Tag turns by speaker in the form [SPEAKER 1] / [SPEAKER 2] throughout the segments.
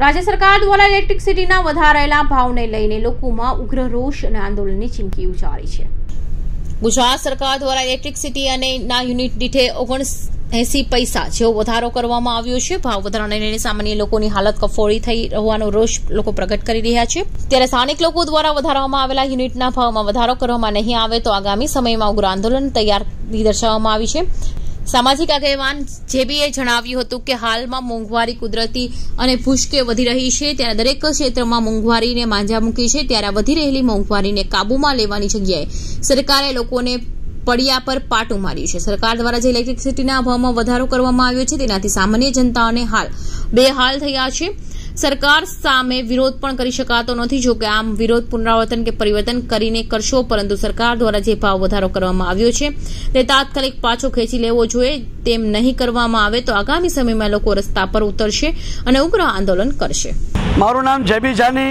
[SPEAKER 1] રાજ્ય સરકાર દ્વારા ઇલેક્ટ્રિસિટીના વધારેલા ભાવને લઈને લોકોમાં ઉગ્ર રોષ અને આંદોલનની ચીમકી ઉચ્ચારી છે. ગુજરાત સરકાર દ્વારા ઇલેક્ટ્રિસિટી અને ના યુનિટ દીઠે ઓગણ એસી પૈસા જેવો વધારો કરવામાં આવ્યો છે. ભાવ વધારાને લઈને સામાન્ય લોકોની હાલત કફોડી થઈ હોવાનો રોષ લોકો પ્રગટ કરી રહ્યા છે. ત્યારે સ્થાનિક લોકો દ્વારા વધારવામાં આવેલા યુનિટના ભાવમાં વધારો કરવામાં નહીં આવે તો આગામી સમયમાં ઉગ્ર આંદોલન તૈયારી દર્શાવવામાં આવી છે. સામાજિક આગેવાન જેબીએ જણાવ્યું હતું કે હાલમાં મોંઘવારી કુદરતી અને ભૂસકે વધી રહી છે. ત્યારે દરેક ક્ષેત્રમાં મોંઘવારીને માંજા મૂકી છે. ત્યારે વધી રહેલી મોંઘવારીને કાબૂમાં લેવાની જગ્યાએ સરકારે લોકોને પડિયા પર પાટું માર્યું છે. સરકાર દ્વારા જે ઇલેક્ટ્રિસિટીના ભાવમાં વધારો કરવામાં આવ્યો છે, તેનાથી સામાન્ય જનતાઓને હાલ બેહાલ થયા છે. સરકાર સામે વિરોધ પણ કરી શકાતો નથી જો કે આમ વિરોધ પુનરાવર્તન કે પરિવર્તન કરીને કરશો પરંતુ સરકાર દ્વારા જે ભાવ વધારો કરવામાં આવ્યો છે તે તાત્કાલિક પાછો ખેંચી લેવો જોઈએ. તેમ નહીં કરવામાં આવે તો આગામી સમયમાં લોકો રસ્તા પર ઉતરશે અને ઉગ્ર આંદોલન કરશે.
[SPEAKER 2] મારું નામ જેબી જાની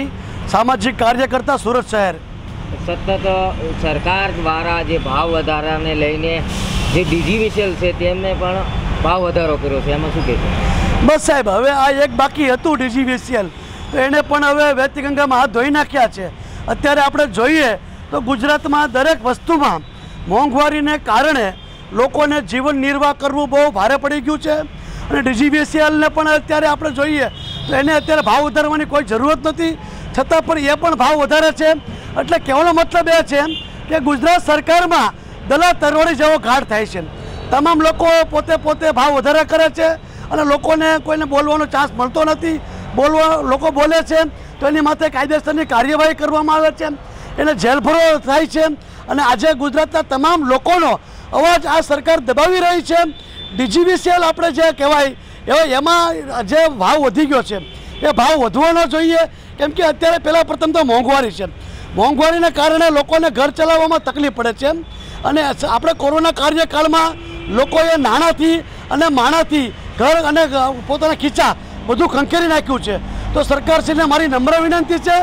[SPEAKER 2] સામાજિક કાર્યકર્તા સુરત શહેર.
[SPEAKER 3] સતત સરકાર દ્વારા જે ભાવ વધારાને લઈને જે ડીજીવીસીએલ છે તેમને પણ ભાવ વધારો કર્યો છે. એમાં શું કહેશો?
[SPEAKER 2] બસ સાહેબ, હવે આ એક બાકી હતું ડીજીવીસીએલ તો એને પણ હવે વેતીગંગામાં હાથ ધોઈ નાખ્યા છે. અત્યારે આપણે જોઈએ તો ગુજરાતમાં દરેક વસ્તુમાં મોંઘવારીને કારણે લોકોને જીવન નિર્વાહ કરવું બહુ ભારે પડી ગયું છે. અને ડીજીવીસીએલને પણ અત્યારે આપણે જોઈએ તો એને અત્યારે ભાવ વધારવાની કોઈ જરૂરત નથી. છતાં પણ એ પણ ભાવ વધારે છે. એટલે કહેવાનો મતલબ એ છે કે ગુજરાત સરકારમાં દલા તરવડી જેવો ઘાટ થાય છે. તમામ લોકો પોતે પોતે ભાવ વધારા કરે છે. અને લોકોને કોઈને બોલવાનો ચાન્સ મળતો નથી. બોલવા, લોકો બોલે છે, તો એની માથે કાયદેસરની કાર્યવાહી કરવામાં આવે છે. એને જેલભરો થાય છે. અને આજે ગુજરાતના તમામ લોકોનો અવાજ આ સરકાર દબાવી રહી છે. ડીજીવીસીએલ આપણે જે કહેવાય, એવા એમાં જે ભાવ વધી ગયો છે, એ ભાવ વધવો ન જોઈએ. કેમ કે અત્યારે પહેલાં પ્રથમ તો મોંઘવારી છે. મોંઘવારીને કારણે લોકોને ઘર ચલાવવામાં તકલીફ પડે છે. અને આપણે કોરોના કાર્યકાળમાં લોકોએ નાણાંથી અને માણાથી ઘર અને પોતાના ખીચા બધું ખંખેરી નાખ્યું છે. તો સરકારશ્રીને મારી નમ્ર વિનંતી છે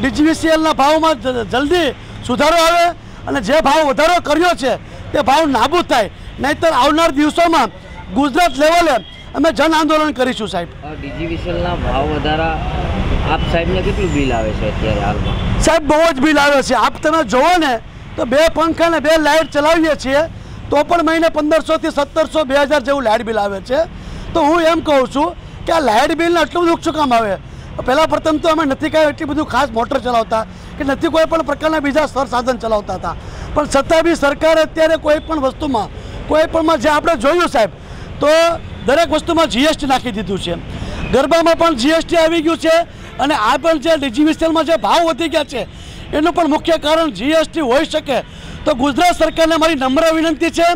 [SPEAKER 2] ડીજીવીસીએલના ભાવમાં જલ્દી સુધારો આવે અને જે ભાવ વધારો કર્યો છે તે ભાવ નાબૂદ થાય. નહીંતર આવનાર દિવસોમાં ગુજરાત લેવલે અમે જન આંદોલન કરીશું સાહેબ.
[SPEAKER 3] ડીજીવીસીએલના ભાવ વધારા આપ સાહેબને કેટલું બિલ આવે છે અત્યારે હાલમાં?
[SPEAKER 2] સાહેબ બહુ જ બિલ આવે છે. આપ તમે જોવો ને તો બે પંખા ને બે લાઇટ ચલાવીએ છીએ તો પણ મહિને પંદરસોથી સત્તરસો બે હજાર જેવું લાઇટ બિલ આવે છે. તો હું એમ કહું છું કે આ લાઇટ બિલને આટલું બધું શું કામ આવે? પહેલાં પ્રથમ તો અમે નથી કાંઈ એટલી બધું ખાસ મોટર ચલાવતા કે નથી કોઈ પણ પ્રકારના બીજા સ્તર સાધન ચલાવતા હતા. પણ છતાં બી સરકારે અત્યારે કોઈ પણ વસ્તુમાં, કોઈ પણમાં જે આપણે જોયું સાહેબ, તો દરેક વસ્તુમાં જીએસટી નાખી દીધું છે. ગરબામાં પણ જીએસટી આવી ગયું છે અને આ પણ જે ડિજિવિસ્ટલમાં જે ભાવ વધી ગયા છે, એનું પણ મુખ્ય કારણ જીએસટી હોઈ શકે. તો ગુજરાત સરકારને મારી નમ્ર વિનંતી છે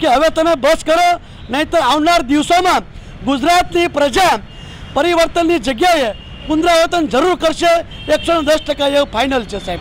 [SPEAKER 2] કે હવે તમે બસ કરો નહીં તો આવનાર દિવસોમાં ગુજરાતની પ્રજા પરિવર્તનની જગ્યાએ પુનરાવર્તન જરૂર કરશે. એકસો દસ ટકા એવું ફાઇનલ છે સાહેબ.